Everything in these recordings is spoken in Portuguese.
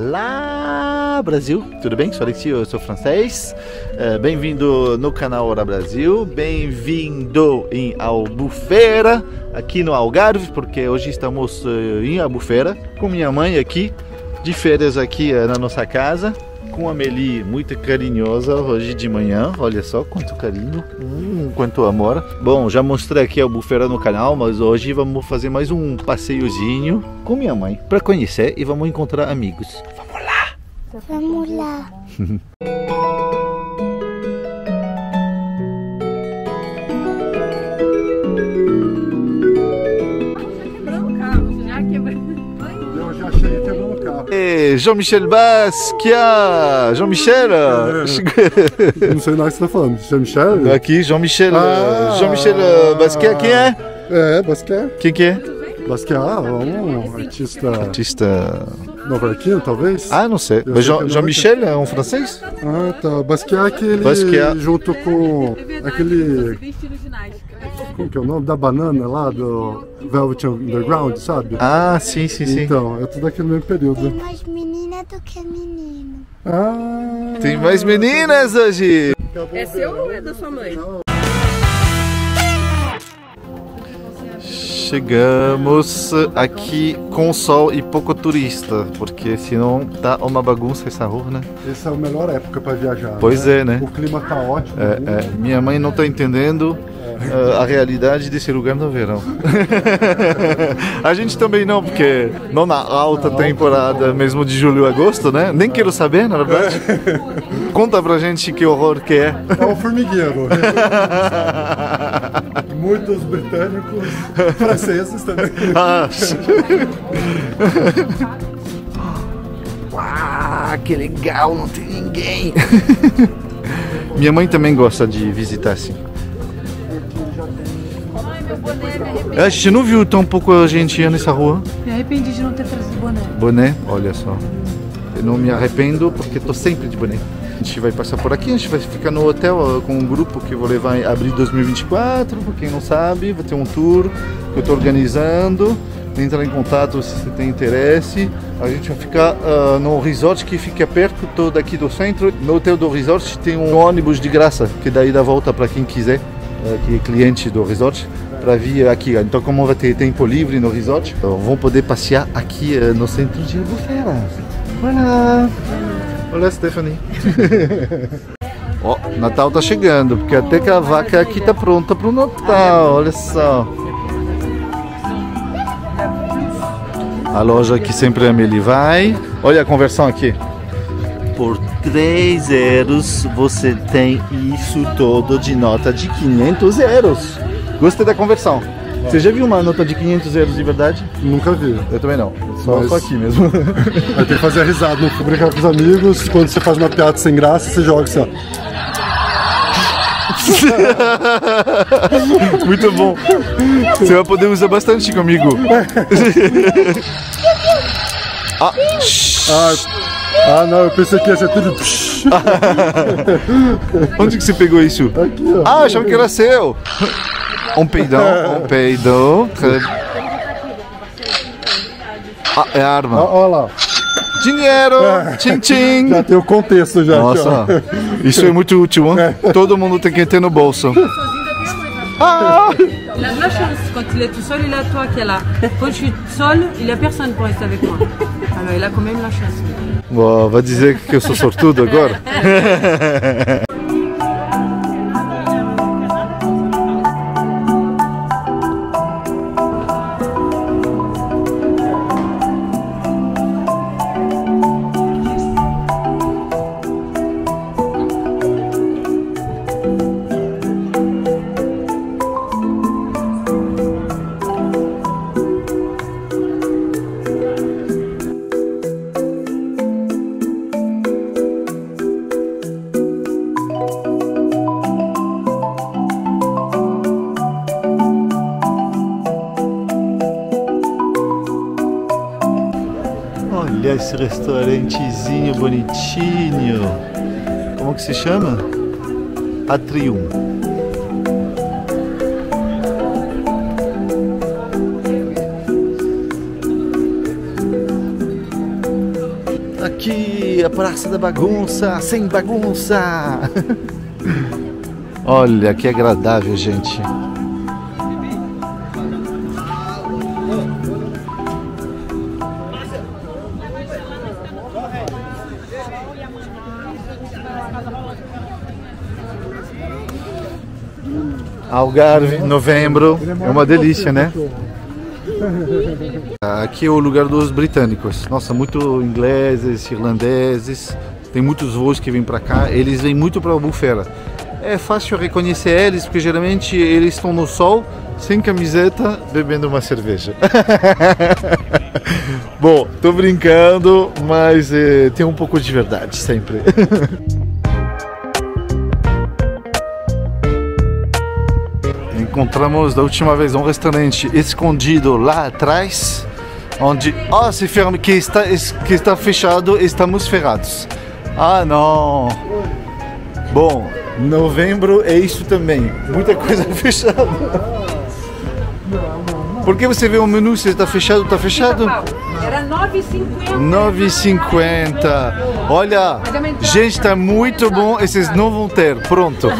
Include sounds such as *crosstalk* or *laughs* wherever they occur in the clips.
Olá, Brasil! Tudo bem? Sou Alexio, eu sou francês. Uh, Bem-vindo no canal Hora Brasil. Bem-vindo em Albufeira, aqui no Algarve, porque hoje estamos uh, em Albufeira com minha mãe aqui, de férias aqui uh, na nossa casa. Com a Meli muito carinhosa hoje de manhã. Olha só quanto carinho, hum, quanto amor. Bom, já mostrei aqui a Albufeira no canal, mas hoje vamos fazer mais um passeiozinho com minha mãe para conhecer e vamos encontrar amigos. Vamos lá! Vamos lá. *laughs* Jean-Michel Basquiat! Jean-Michel! Não sei nada que você tá falando. Jean-Michel? Aqui, Jean-Michel. Ah. Jean-Michel uh, Basquiat, quem é? É, Basquiat. Quem que é? Basquiat, um artista Artista. novarquino, talvez? Ah, não sei. Eu Mas sei Jean- que é Jean-Michel é um francês? Ah, tá. Basquiat é aquele Basquiat. junto com aquele... Vestido ginástica. Como que é o nome? Da banana lá, do Velvet Underground, sabe? Ah, sim, sim, sim. Então, é tudo daquele mesmo Tem período. Do que menino. Ah! Tem mais meninas hoje! É seu ou é da sua mãe? Chegamos aqui com sol e pouco turista, porque senão tá uma bagunça essa rua, né? Essa é a melhor época pra viajar. Pois né? é, né? O clima tá ótimo. É, é, minha mãe não tá entendendo a realidade desse lugar no verão. *laughs* a gente também não, porque não na alta temporada mesmo de julho e agosto, né? Nem quero saber, na verdade. *laughs* Conta pra gente que horror que é. É o formigueiro. *laughs* Muitos britânicos, franceses também. Ah, Uau, que legal, não tem ninguém. Minha mãe também gosta de visitar assim. A gente não viu tão pouco gente nessa rua. Me arrependi de não ter trazido boné. Boné, olha só. Eu não me arrependo porque tô sempre de boné. A gente vai passar por aqui, a gente vai ficar no hotel com um grupo que eu vou levar em abril de 2024. Pra quem não sabe, vai ter um tour que eu tô organizando. Entra em contato se você tem interesse. A gente vai ficar ah, no resort que fica perto tô daqui do centro. No hotel do resort tem um ônibus de graça que daí dá volta para quem quiser, ah, que é cliente do resort, para vir aqui. Então, como vai ter tempo livre no resort, vão poder passear aqui ah, no centro de Albufeira. Olá! Olá, Stephanie. *laughs* Ó, Natal tá chegando, porque até que a vaca aqui tá pronta pro Natal, olha só. A loja que sempre a Meli vai. Olha a conversão aqui. Por 3 euros você tem isso todo de nota de 500 euros. Gostei da conversão. Você já viu uma nota de 500 euros de verdade? Nunca vi. Eu também não. Só, Mas- só aqui mesmo. *laughs* Vai ter que fazer a risada, não brincar com os amigos. Quando você faz uma piada sem graça, você joga assim, ó. *laughs* Muito bom. Você vai poder usar bastante comigo. *laughs* ah. Ah, ah, não, eu pensei que ia ser tudo. onde que você pegou isso? Aqui, ó. Ah, achava que era seu. Um peidão, um peidão. Ah, é arma. ó lá. Dinheiro, *laughs* tchim tchim. Já tem o contexto já. Nossa, isso é muito útil, hein? Todo mundo tem que ter no bolso. Ah, la chance. Quand il est tout seul, il a toi qui est là. Quand je suis seule, il n'y a personne pour rester avec moi. Alors il a quand même la chance. Uau, vai dizer que eu sou sortudo agora? *laughs* esse restaurantezinho bonitinho. Como que se chama? Atrium. aqui, a Praça da Bagunça, sem bagunça. *laughs* Olha que agradável, gente. Algarve, novembro, é uma delícia, né? Aqui é o lugar dos britânicos. Nossa, muito ingleses, irlandeses. Tem muitos voos que vêm para cá. Eles vêm muito para Albufeira. É fácil reconhecer eles porque geralmente eles estão no sol, sem camiseta, bebendo uma cerveja. *laughs* Bom, tô brincando, mas eh, tem um pouco de verdade sempre. *laughs* Encontramos da última vez um restaurante escondido lá atrás, onde oh, se ferma, que está que está fechado, estamos ferrados. Ah, não. Bom, novembro é isso também. Muita coisa *laughs* fechada. Por que você vê o menu se está fechado, está fechado? Era 9,50. 9,50. Olha, gente, está muito bom. Esses não vão ter. Pronto. *laughs*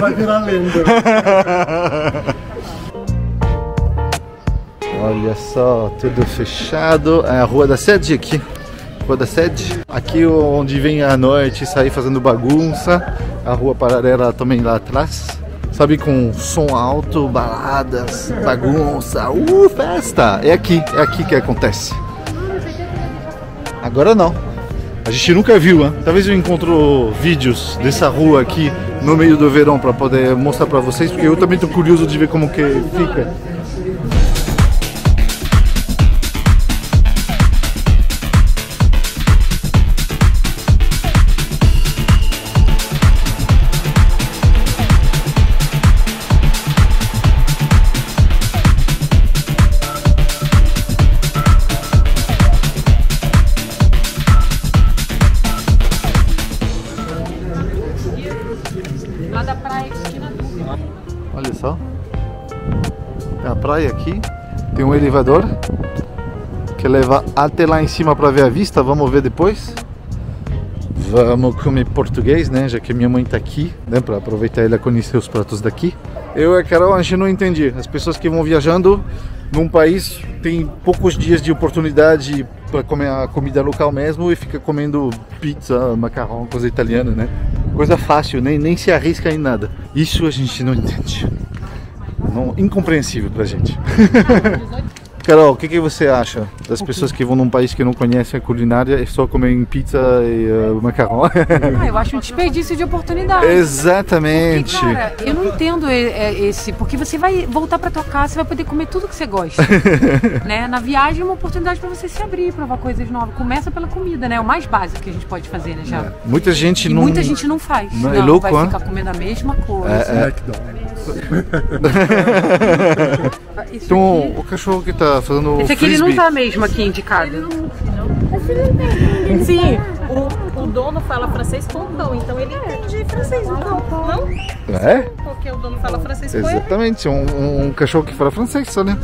Vai virar lenda. *laughs* só, tudo fechado. É a Rua da Sede aqui. Rua da Sede. Aqui onde vem a noite sair fazendo bagunça. A Rua Paralela também lá atrás. Sabe, com som alto, baladas, bagunça, uh, festa. É aqui, é aqui que acontece. Agora não. A gente nunca viu, né? Talvez eu encontro vídeos dessa rua aqui no meio do verão para poder mostrar para vocês, porque eu também tô curioso de ver como que fica. Elevador que leva até lá em cima para ver a vista. Vamos ver depois. Vamos comer português, né? Já que minha mãe tá aqui, né? Para aproveitar ela conhecer os pratos daqui. Eu e a Carol, a gente não entendi. As pessoas que vão viajando num país tem poucos dias de oportunidade para comer a comida local mesmo e fica comendo pizza, macarrão, coisa italiana, né? Coisa fácil, nem, nem se arrisca em nada. Isso a gente não entende. Não, incompreensível pra gente. *laughs* *laughs* Carol, o que, que você acha das pessoas que vão num país que não conhecem a culinária e só comem pizza e uh, macarrão? Ah, eu acho um desperdício de oportunidade. Exatamente. Porque, cara, eu não entendo e- é, esse, porque você vai voltar pra tua casa, você vai poder comer tudo que você gosta, *laughs* né? Na viagem é uma oportunidade pra você se abrir, provar coisas novas. Começa pela comida, né? É o mais básico que a gente pode fazer, né, já. Muita gente E não. muita gente não faz. Não, Não, é louco, vai hein? ficar comendo a mesma coisa. É, *laughs* Então, aqui- o cachorro que tá fazendo Esse aqui ele frisbee. não tá mesmo aqui indicado. Sim, o, o dono fala francês com o cão, então ele entende francês o cão, não? É? Porque o dono fala francês com ele. Exatamente, um, um cachorro que fala francês só, né?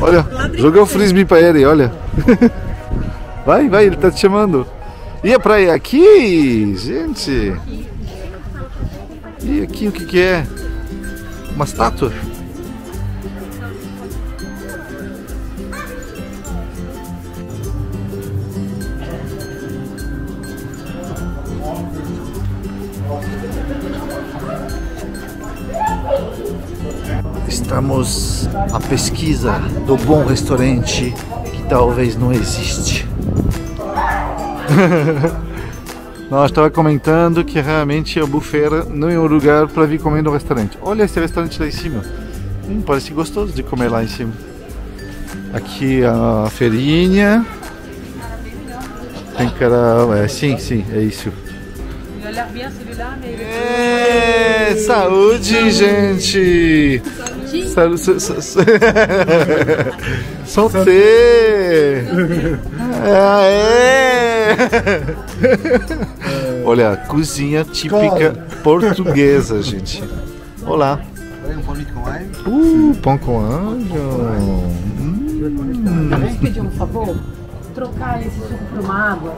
Olha, joga o frisbee pra ele, olha. *laughs* Vai, vai, ele tá te chamando. E a praia aqui, gente? E aqui o que que é? Uma estátua? Estamos à pesquisa do bom restaurante que talvez não existe. *laughs* Nós estava comentando que realmente a bufeira não é um lugar para vir comer no restaurante. Olha esse restaurante lá em cima. Hum, parece gostoso de comer lá em cima. Aqui a feirinha. Tem cara. É, sim, sim, é isso. É, saúde, gente! Saúde! Sa sa *laughs* *laughs* é! Olha, cozinha típica portuguesa, gente. Olá! Uh, pão com alho! Hum. Pedir um favor? trocar esse suco por uma água.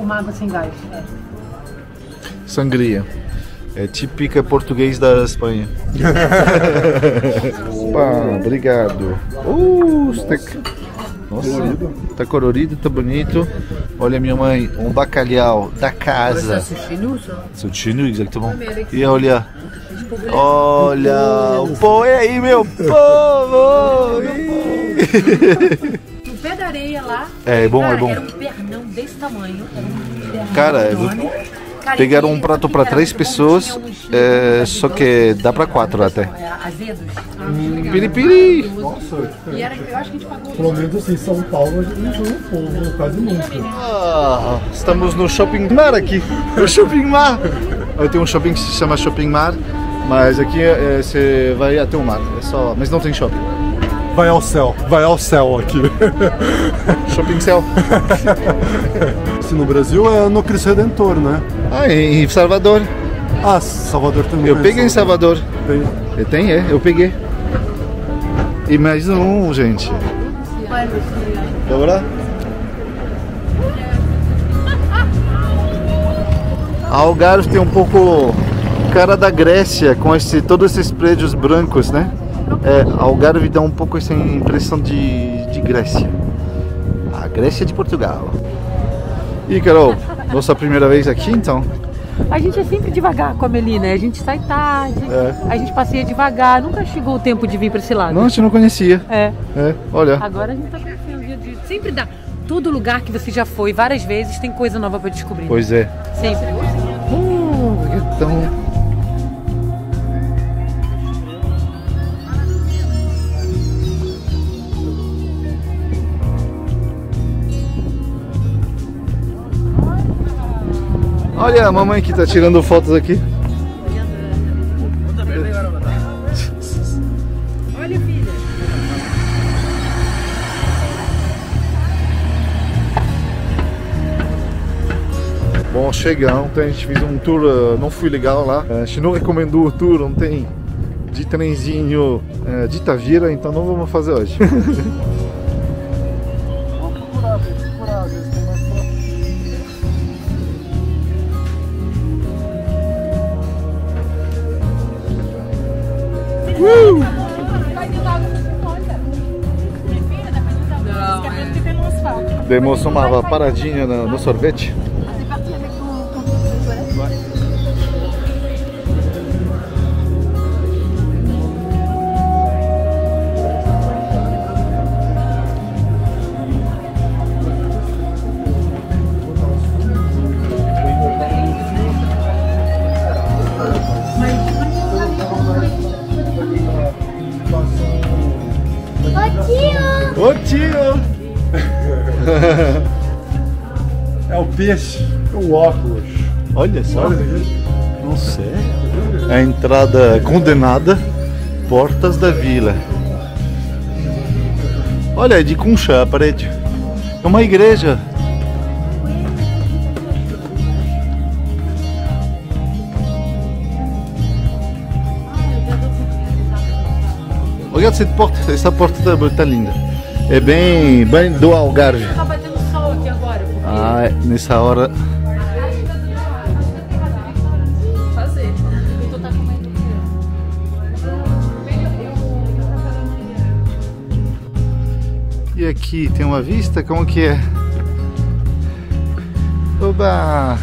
Uma água sem gás. é. Sangria. É típica português da Espanha. *laughs* Opa, obrigado. Uh, steak. Nossa, tá colorido, tá bonito. Olha minha mãe, um bacalhau da casa. Sushi nu, exatamente. E olha, olha, o pão é aí, meu povo! No *laughs* pé da areia lá. É, é bom, cara, é bom. Era um pernão desse tamanho. Era um pernão Cara, é- Pegaram um prato para três pessoas, é, só que dá para quatro até. azedos. Piripiri! Nossa, E era, eu acho que a gente pagou. pelo menos assim, São Paulo a gente não joga povo, quase nunca. Ah, estamos no Shopping Mar aqui. O Shopping Mar. Eu tenho um shopping que se chama Shopping Mar, mas aqui é, você vai até o mar. É só, mas não tem shopping. Vai ao céu, vai ao céu aqui. *laughs* Shopping Céu. *laughs* Se no Brasil é no Cristo Redentor, né? Ah, em Salvador. Ah, Salvador também. Eu peguei em Salvador. Tem. Eu Tem, é? Eu peguei. E mais um, gente. Bora? A Algarve tem um pouco cara da Grécia, com esse, todos esses prédios brancos, né? É, Algarve dá um pouco essa impressão de, de Grécia. A Grécia de Portugal. E Carol, *laughs* nossa primeira vez aqui então? A gente é sempre devagar com a Melina. A gente sai tarde, É. a gente passeia devagar. Nunca chegou o tempo de vir pra esse lado. Não, a gente não conhecia. É. É, olha. Agora a gente tá conhecendo de. Sempre dá. Todo lugar que você já foi várias vezes tem coisa nova pra descobrir. Pois é. Sempre. Uh, então. Olha a mamãe que tá tirando fotos aqui. Olha. Bom, chegamos, então a gente fez um tour, eh, não fui legal lá. A gente não recomendou o tour, não tem de trenzinho eh, de Tavira, então não vamos fazer hoje. *laughs* Demos uma paradinha no, no sorvete. É o peixe, o óculos. Olha só. Olha. Não sei. A entrada condenada, Portas da Vila. Olha, é de concha a parede. É uma igreja. Olha essa porta, essa porta tá, tá linda. É bem, bem do Algarve. Tá batendo sol aqui agora. porque- Ah, nessa hora? E aqui tem uma vista? Como que é? Oba!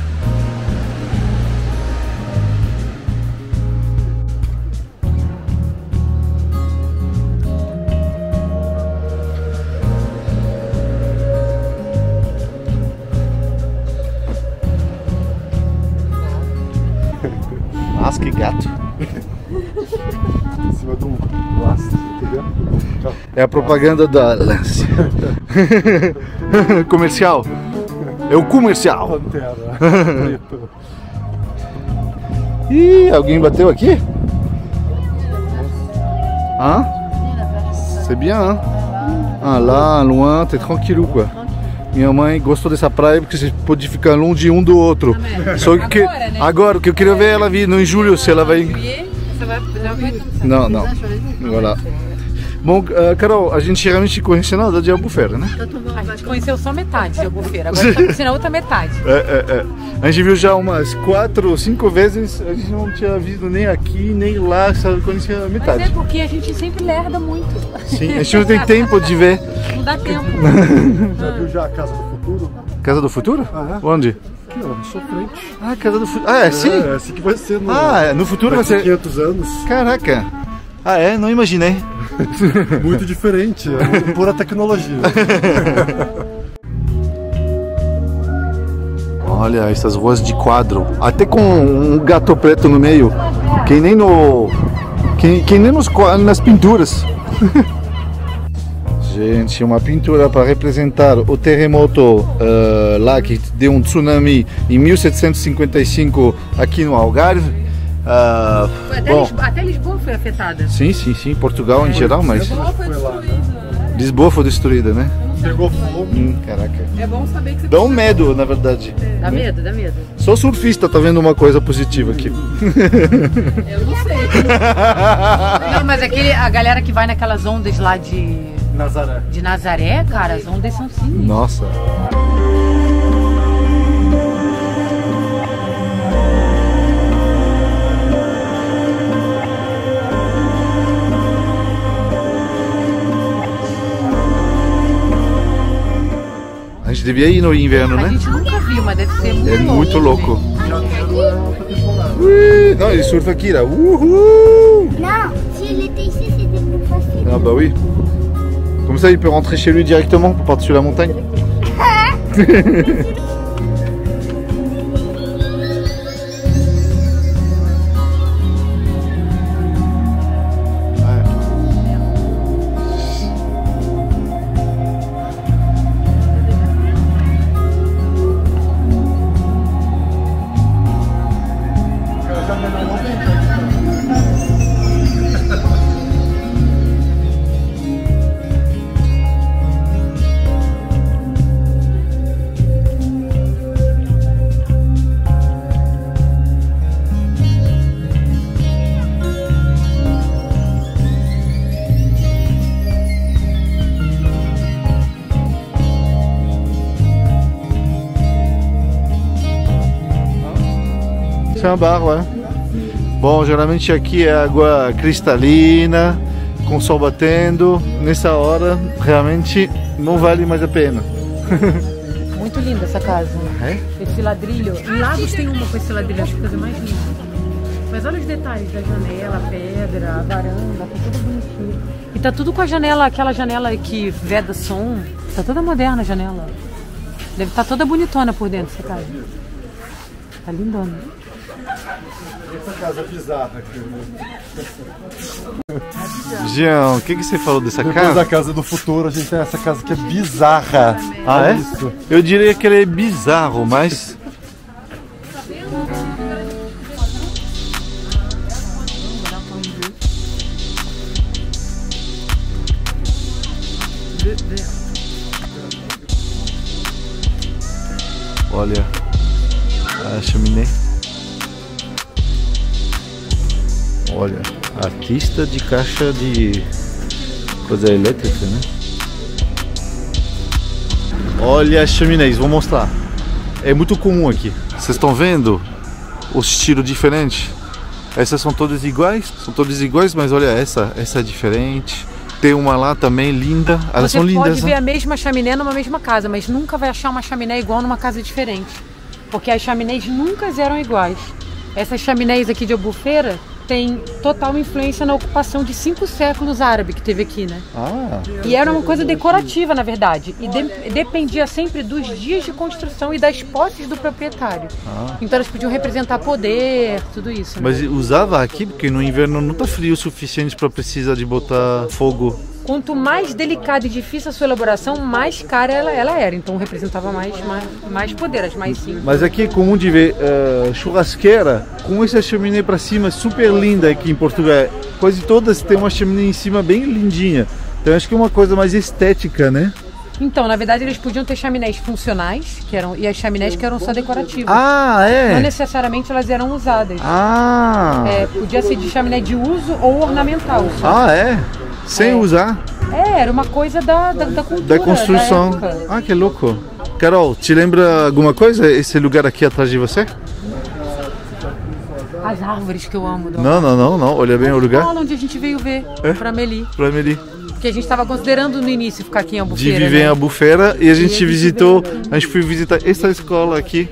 É a propaganda da Lance. *laughs* comercial. É o comercial. Pantera. *laughs* Ih, alguém bateu aqui? Hein? C'est bien, hein? Ah, lá, loin, t'es tranquilo, quoi. Minha mãe gostou dessa praia porque você pode ficar longe um do outro. Só que Agora, né? agora o que eu queria ver ela vir no em julho se ela vai. Não, não. Voilà. Bom, uh, Carol, a gente realmente conhece nada de Albufeira, né? A gente conheceu só metade de Albufeira, agora está conhecendo a outra metade. É, é, é. A gente viu já umas quatro ou cinco vezes, a gente não tinha visto nem aqui, nem lá, só conhecia a Mas metade. é porque a gente sempre lerda muito. Sim, a gente não *laughs* tem tempo de ver. Não dá tempo. *laughs* Já viu já a Casa do Futuro? Casa do Futuro? Aham. Onde? Aqui, ó, na sua frente. Ah, Casa do Futuro. Ah, é, sim? É, assim que vai ser no, Ah, é, no futuro vai ser... 500 anos. Caraca. Ah, é? Não imaginei. *laughs* Muito diferente, é pura tecnologia. *laughs* Olha essas ruas de quadro, até com um gato preto no meio, que nem no, que, que nem nos, nas pinturas. *laughs* Gente, uma pintura para representar o terremoto eh, lá que deu um tsunami em 1755 aqui no Algarve. Ah, Até, bom, Lisboa, até Lisboa foi afetada. sim, sim, sim, Portugal em geral, mas Foi lá, né? Lisboa foi destruída, né? Pegou fogo. Hum, caraca. É bom saber que você Dá um medo, na verdade. Dá medo, dá medo. Só surfista tá vendo uma coisa positiva aqui. *laughs* Eu não sei. Não, mas aquele, a galera que vai naquelas ondas lá de, Nazaré. de Nazaré, cara, as ondas são sinistras. Nossa. Devia ir no inverno, A né? gente nunca viu, mas deve ser muito É muito louco. Ui, não, ele surfa aqui. Uhul! Non, s'il était ici, c'était plus facile. Ah bah oui. Comme ça, il peut rentrer chez lui directement pour partir sur la montagne. *laughs* *laughs* C'est un bar, ouais. Bom, geralmente aqui é água cristalina, com sol batendo. Nessa hora, realmente não vale mais a pena. *laughs* Muito linda essa casa. É? Esse ladrilho. Em Lagos tem uma com esse ladrilho, acho que coisa mais linda. Mas olha os detalhes da janela, a pedra, a varanda, tá tudo bonitinho. E tá tudo com a janela, aquela janela que veda som. Tá toda moderna a janela. Deve estar toda bonitona por dentro essa casa. Tá lindona. Essa casa bizarra aqui, né? Jean, o que, que você falou dessa Depois da casa? casa do futuro, a gente tem essa casa que é bizarra. Ah, é? Isso. Eu diria que ele é bizarro, mas. De caixa de coisa elétrica, né? Olha as chaminés, vou mostrar. É muito comum aqui. Vocês estão vendo o estilo diferente? Essas são todas iguais, são todas iguais, mas olha essa, essa é diferente. Tem uma lá também linda. Elas Você são lindas, pode ver né? a mesma chaminé numa mesma casa, mas nunca vai achar uma chaminé igual numa casa diferente. Porque as chaminés nunca eram iguais. Essas chaminés aqui de Albufeira têm total influência na ocupação de cinco séculos árabe que teve aqui, né? Ah, E era uma coisa decorativa, na verdade. E de- dependia sempre dos dias de construção e das posses do proprietário. Então elas podiam representar poder, tudo isso. né? mas usava aqui porque no inverno não tá frio o suficiente para precisar de botar fogo. Quanto mais delicada e difícil a sua elaboração, mais cara ela, ela era. Então representava mais, mais, mais poder, as mais simples. Mas aqui é comum de ver eh, churrasqueira com essa chaminé para cima super linda aqui em Portugal. Quase todas têm uma chaminé em cima bem lindinha. Então acho que é uma coisa mais estética, né? Então, na verdade, eles podiam ter chaminés funcionais, que eram, e as chaminés que eram só decorativas. Ah, Não é? necessariamente elas eram usadas. Ah, É, podia ser de chaminé de uso ou ornamental. Só. ah é? Sem É. usar É, era uma coisa da, da, da cultura. da construção. da ah, que louco. Carol, te lembra alguma coisa esse lugar aqui atrás de você? As árvores que eu amo. Não, não, não, não. Olha bem o lugar. Onde a gente veio ver, É? pra Meli. Pra Meli. Porque a gente estava considerando no início ficar aqui em De Albufeira. viver em né? Albufeira e a gente gente visitou, a gente foi visitar essa escola aqui.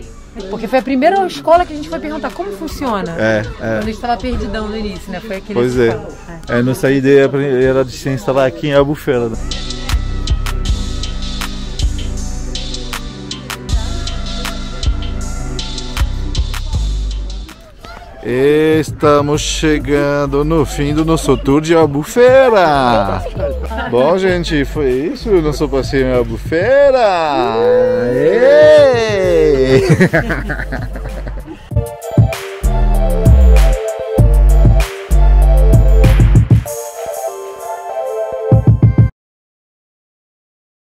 Porque foi a primeira escola que a gente foi perguntar como funciona. É, Quando é. a gente estava perdidão no início, né? Foi aquele Pois é. escola. é. Nossa ideia era de se instalar aqui em Albufeira. Estamos chegando no fim do nosso tour de Albufeira. Bom, gente, foi isso o nosso passeio em Albufeira. *laughs*